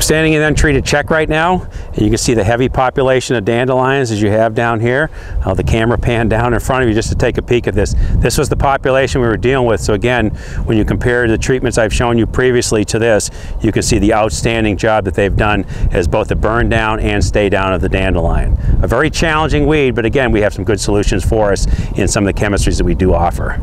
I'm standing in untreated check right now, and you can see the heavy population of dandelions as you have down here. Uh, the camera pan down in front of you just to take a peek at this. This was the population we were dealing with. So again, when you compare the treatments I've shown you previously to this, you can see the outstanding job that they've done as both the burn down and stay down of the dandelion. A very challenging weed, but again, we have some good solutions for us in some of the chemistries that we do offer.